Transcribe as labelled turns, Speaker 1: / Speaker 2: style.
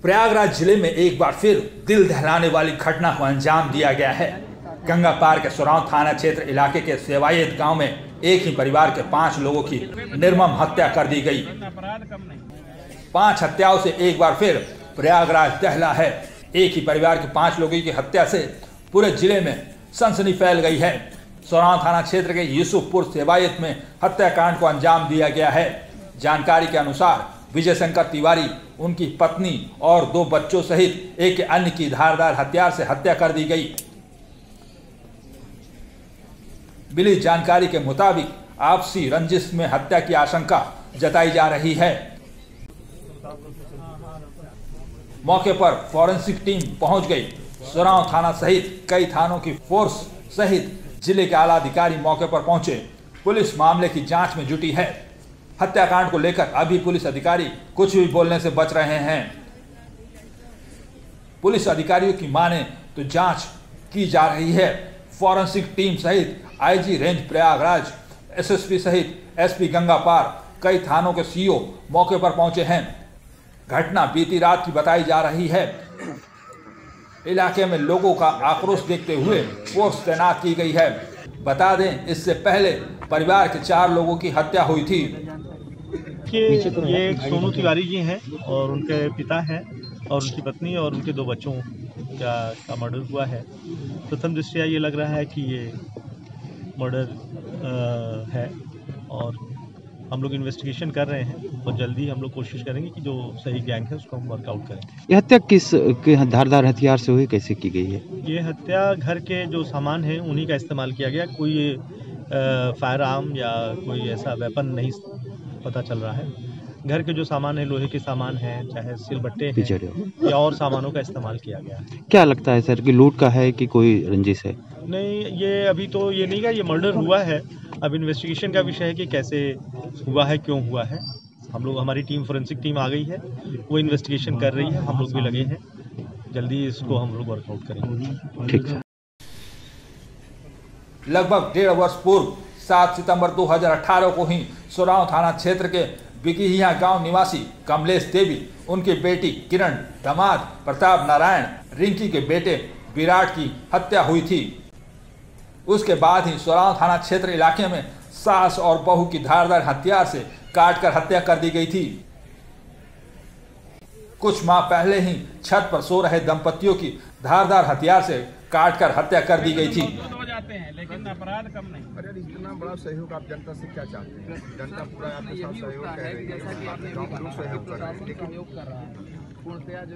Speaker 1: प्रयागराज ज़िले में एक बार फिर दिल दहलाने वाली घटना को अंजाम दिया गया है। गंगा पार के सुराव थाना क्षेत्र इलाके के सेवायत गाँव में एक ही परिवार के पाँच लोगों की निर्मम हत्या कर दी गई। पाँच हत्याओं से एक बार फिर प्रयागराज दहला है। एक ही परिवार के पाँच लोगों की हत्या से पूरे ज़िले में सनसनी फैल गई है। सोराव थाना क्षेत्र के यूसुफपुर सेवायत में हत्याकांड को अंजाम दिया गया है। जानकारी के अनुसार विजय शंकर तिवारी, उनकी पत्नी और दो बच्चों सहित एक अन्य की धारदार हथियार से हत्या कर दी गई। मिली जानकारी के मुताबिक आपसी रंजिश में हत्या की आशंका जताई जा रही है। मौके पर फॉरेंसिक टीम पहुँच गई। सुराव थाना सहित कई थानों की फोर्स सहित ज़िले के आला अधिकारी मौके पर पहुँचे। पुलिस मामले की जाँच में जुटी है। हत्याकांड को लेकर अभी पुलिस अधिकारी कुछ भी बोलने से बच रहे हैं। पुलिस अधिकारियों की माने तो जाँच की जा रही है। फॉरेंसिक टीम सहित आईजी रेंज प्रयागराज, एसएसपी सहित एसपी गंगा पार कई थानों के सीओ मौके पर पहुँचे हैं। घटना बीती रात की बताई जा रही है। इलाके में लोगों का आक्रोश देखते हुए फोर्स तैनात की गई है। बता दें, इससे पहले परिवार के चार लोगों की हत्या हुई थी।
Speaker 2: कि ये एक सोनू तिवारी जी हैं और उनके पिता हैं और उनकी पत्नी और उनके दो बच्चों का का मर्डर हुआ है। प्रथम दृष्टया ये लग रहा है कि ये मर्डर है और हम लोग इन्वेस्टिगेशन कर रहे हैं। और जल्दी हम लोग कोशिश करेंगे कि जो सही गैंग है उसको हम वर्कआउट करें।
Speaker 3: ये हत्या किस के धारदार हथियार से हुई कैसे की गई है?
Speaker 2: ये हत्या घर के जो सामान हैं उन्हीं का इस्तेमाल किया गया। कोई फायर आर्म या कोई ऐसा वेपन नहीं पता चल रहा है। घर के जो सामान है लोहे के सामान है चाहे सिलबट्टे हैं या और सामानों का इस्तेमाल किया गया है।
Speaker 3: क्या लगता है सर कि लूट का है कि कोई रंजिश है?
Speaker 2: नहीं ये अभी तो ये नहीं का ये मर्डर हुआ है। अब इन्वेस्टिगेशन का विषय है कि कैसे हुआ है क्यों हुआ है। हम लोग हमारी टीम फोरेंसिक टीम आ गई है। वो इन्वेस्टिगेशन कर रही है हम लोग भी लगे हैं। जल्दी इसको हम लोग वर्कआउट करेंगे।
Speaker 3: ठीक सर
Speaker 1: लगभग डेढ़ वर्ष पूर्व 7 सितंबर 2018 को ही सोराव थाना क्षेत्र के बिकिहिया गाँव निवासी कमलेश देवी, उनकी बेटी किरण दमाद प्रताप नारायण, रिंकी के बेटे विराट की हत्या हुई थी। उसके बाद ही सोराव थाना क्षेत्र इलाके में सास और बहू की धारदार हथियार से काटकर हत्या कर दी गई थी। कुछ माह पहले ही छत पर सो रहे दंपतियों की धारदार हथियार से काटकर हत्या कर दी गई थी।
Speaker 4: जाते हैं लेकिन अपराध कम नहीं।
Speaker 5: अरे इतना बड़ा सहयोग आप जनता से क्या चाहते हैं? जनता पूरा आपके साथ सहयोग कर रही है सहयोग कर रहा है। लेकिन